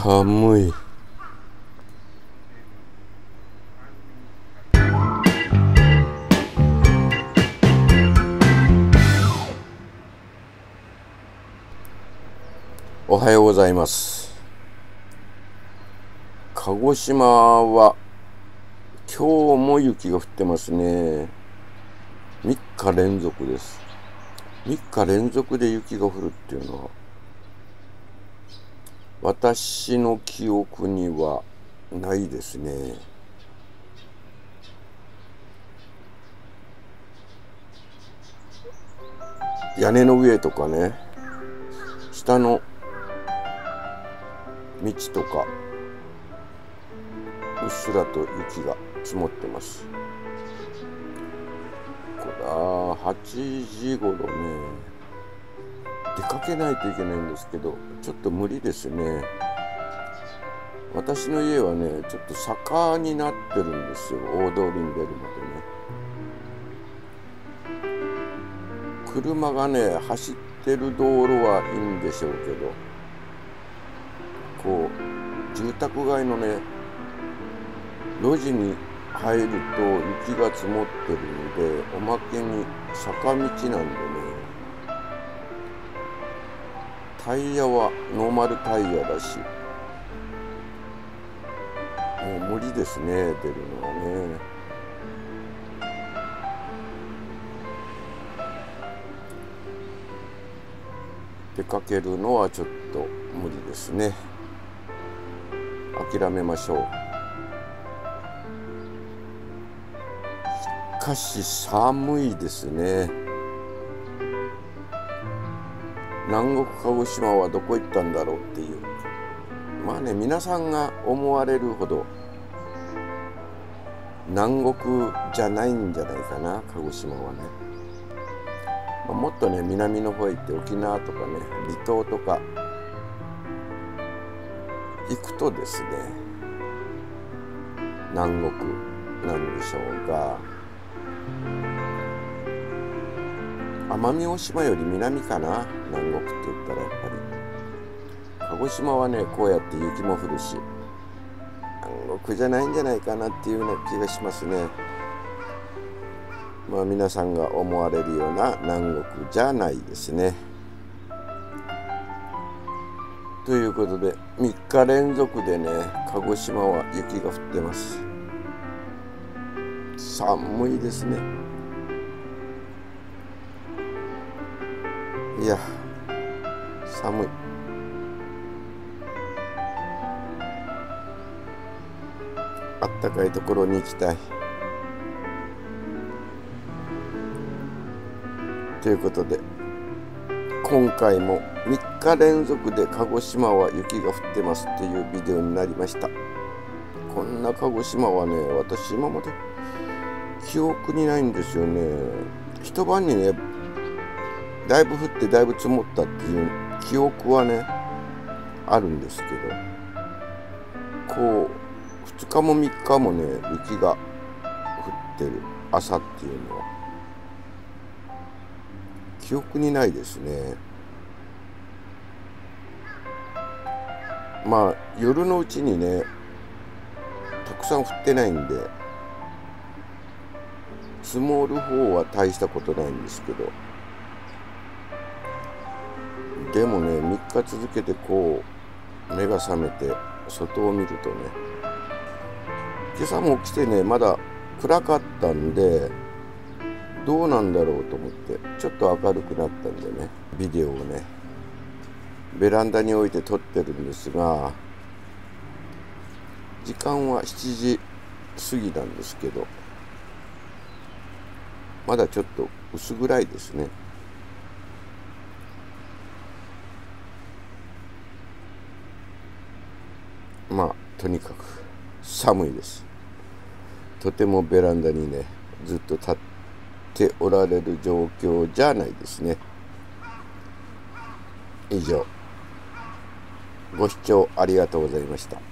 寒い。おはようございます。鹿児島は今日も雪が降ってますね。3日連続です。3日連続で雪が降るっていうのは私の記憶にはないですね。屋根の上とかね。下の道とか。うっすらと雪が積もってます。これは8時頃ね。出かけないといけないんですけどちょっと無理ですね。私の家はねちょっと坂になってるんですよ。大通りに出るまでね。車がね走ってる道路はいいんでしょうけどこう住宅街のね路地に入ると雪が積もってるんでおまけに坂道なんでね。タイヤはノーマルタイヤだし。もう無理ですね出るのはね。出かけるのはちょっと無理ですね。諦めましょう。しかし寒いですね。南国鹿児島はどこ行ったんだろうっていうまあね皆さんが思われるほど南国じゃないんじゃないかな鹿児島はね。まもっとね南の方へ行って沖縄とかね離島とか行くとですね南国なんでしょうが奄美大島より南かな？南国って言ったらやっぱり鹿児島はねこうやって雪も降るし南国じゃないんじゃないかなっていうような気がしますね。まあ、皆さんが思われるような南国じゃないですね。ということで3日連続でね鹿児島は雪が降ってます寒いですねいや寒い。あったかいところに行きたい。ということで今回も3日連続で鹿児島は雪が降ってますっていうビデオになりました。こんな鹿児島はね私今まで記憶にないんですよね。一晩にねだいぶ降ってだいぶ積もったっていう記憶はねあるんですけどこう2日も3日もね雪が降ってる朝っていうのは。記憶にないですね。まあ夜のうちにねたくさん降ってないんで積もる方は大したことないんですけどでもね3日続けてこう目が覚めて外を見るとね今朝も起きてねまだ暗かったんでどうなんだろうと思ってちょっと明るくなったんでねビデオをねベランダに置いて撮ってるんですが時間は7時過ぎなんですけどまだちょっと薄暗いですね。まあとにかく寒いです。とてもベランダにねずっと立っておられる状況じゃないですね。以上。ご視聴ありがとうございました。